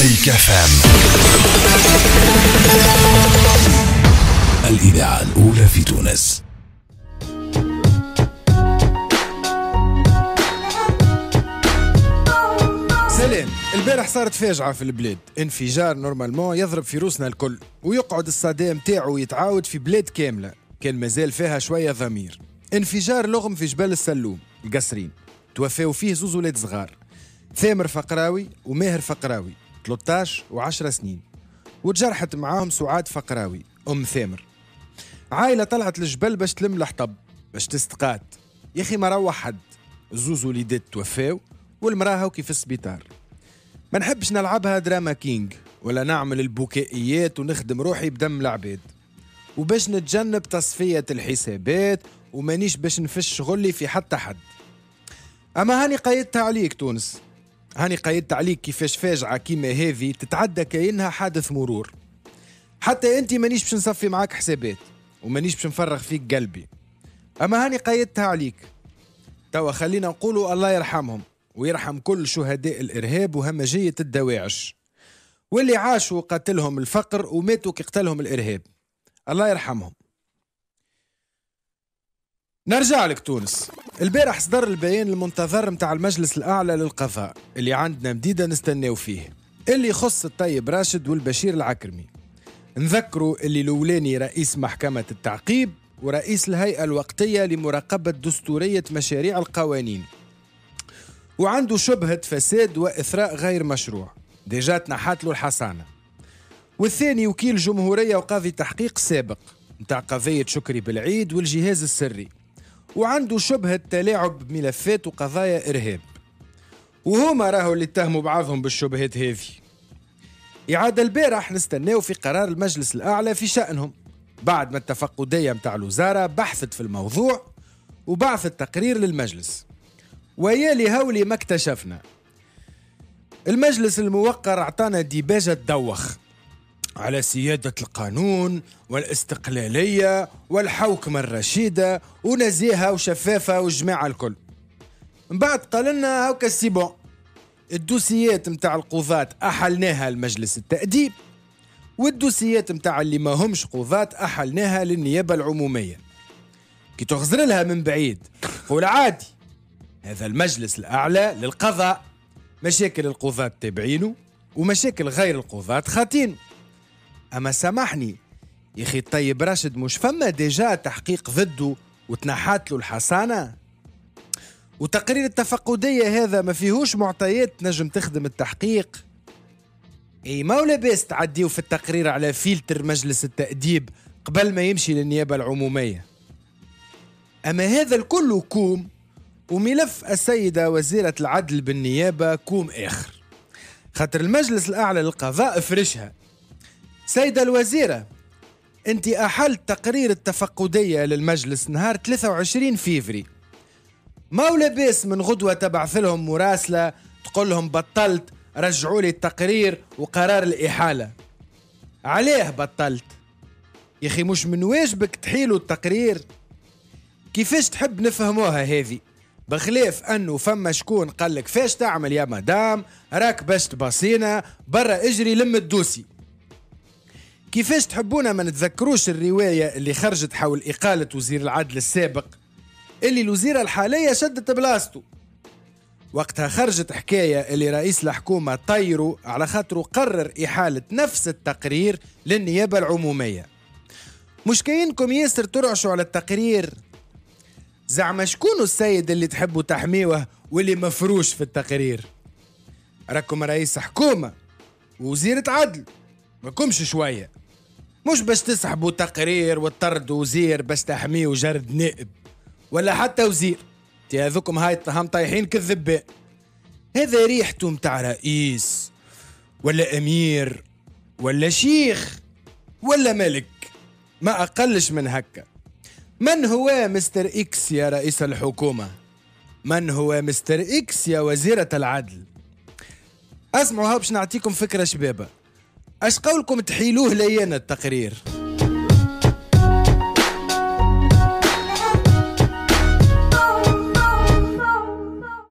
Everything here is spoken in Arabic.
موزاييك اف ام. الإذاعة الأولى في تونس. سلام البارح صارت فاجعة في البلاد. انفجار normalement يضرب في روسنا الكل ويقعد الصدى متاعو يتعاود في بلاد كاملة. كان مازال فيها شوية ضمير. انفجار لغم في جبل السلوم القصرين. توفاو فيه زوز ولاد صغار. ثامر فقراوي وماهر فقراوي. 13 و10 سنين وتجرحت معاهم سعاد فقراوي أم ثامر. عائلة طلعت للجبل باش تلم الحطب باش تستقات. يا أخي ما روح حد زوز وليدات توفاو والمرأة هاوكي في السبيطار ما نحبش نلعبها drama king ولا نعمل البكائيات ونخدم روحي بدم العباد. وباش نتجنب تصفية الحسابات ومانيش باش نفش شغلي في حتى حد. أما هاني قيدتها عليك تونس هاني قيدت عليك كيفاش فاجعة كيما هذه تتعدى كأنها حادث مرور. حتى انت مانيش باش نصفي معاك حسابات ومانيش باش نفرغ فيك قلبي. أما هاني قيدتها عليك توا خلينا نقولوا الله يرحمهم ويرحم كل شهداء الإرهاب وهمجية الدواعش. واللي عاشوا قتلهم الفقر وماتوا كي قتلهم الإرهاب. الله يرحمهم. نرجع لك تونس. البارح صدر البيان المنتظر متاع المجلس الأعلى للقضاء اللي عندنا مديدة نستناو فيه اللي يخص الطيب راشد والبشير العكرمي. نذكروا اللي الأولاني رئيس محكمة التعقيب ورئيس الهيئة الوقتية لمراقبة دستورية مشاريع القوانين. وعنده شبهة فساد وإثراء غير مشروع. ديجا تنحت له الحصانة والثاني وكيل جمهورية وقاضي تحقيق سابق متاع قضية شكري بالعيد والجهاز السري. وعنده شبهة تلاعب بملفات وقضايا إرهاب. وهما راهو اللي اتهموا بعضهم بالشبهات هذه إعادة البارح نستناو في قرار المجلس الأعلى في شأنهم. بعد ما التفقدية متاع الوزارة بحثت في الموضوع وبعثت تقرير للمجلس. ويالي هولي ما اكتشفنا. المجلس الموقر أعطانا ديباجة تدوخ على سيادة القانون والاستقلالية والحوكمة الرشيدة ونزيهة وشفافة والجماعة الكل. من بعد قال لنا هاكا الدوسيات متاع القضاة أحلناها لمجلس التأديب والدوسيات متاع اللي ما همش قضاة أحلناها للنيابة العمومية. كي تغزر لها من بعيد قول عادي هذا المجلس الأعلى للقضاء. مشاكل القضاة تابعينه ومشاكل غير القضاة خاتين. أما سامحني. يا أخي الطيب راشد مش فما déjà تحقيق ضده وتنحات له الحصانة؟ وتقرير التفقدية هذا ما فيهوش معطيات تنجم تخدم التحقيق؟ إي ما ولا باس تعديو في التقرير على فلتر مجلس التأديب قبل ما يمشي للنيابة العمومية. أما هذا الكل كوم وملف السيدة وزيرة العدل بالنيابة كوم آخر. خاطر المجلس الأعلى للقضاء فرشها. سيدة الوزيرة أنت أحلت تقرير التفقدية للمجلس نهار 23 فيفري. ما ولا من غدوة تبعث لهم مراسلة تقول لهم بطلت رجعوا لي التقرير وقرار الإحالة. عليه بطلت. يا أخي مش من واجبك تحيلوا التقرير؟ كيفاش تحب نفهموها هذه بخلاف أنه فما شكون قال لك فاش تعمل يا مدام؟ راك باش تباصينا برا اجري لم الدوسي. كيفاش تحبونا ما نتذكروش الرواية اللي خرجت حول إقالة وزير العدل السابق؟ اللي الوزيرة الحالية شدت بلاصتو وقتها خرجت حكاية اللي رئيس الحكومة طيروا على خاطره قرر إحالة نفس التقرير للنيابة العمومية. مش كاينكم ياسر ترعشوا على التقرير؟ زعما شكون السيد اللي تحبوا تحميوه واللي مفروش في التقرير؟ راكم رئيس حكومة ووزيرة عدل ماكمش شوية. مش باش تسحبوا تقرير وتطردوا وزير باش تحميوا جرد نائب ولا حتى وزير. تي هذوكم هاي هم طايحين كالذباء هذا ريحته متاع رئيس ولا أمير ولا شيخ ولا ملك. ما أقلش من هكا. من هو Mister X يا رئيس الحكومة؟ من هو Mister X يا وزيرة العدل؟ اسمعوا باش نعطيكم فكرة شبابة. اش قولكم تحيلوه لينا التقرير؟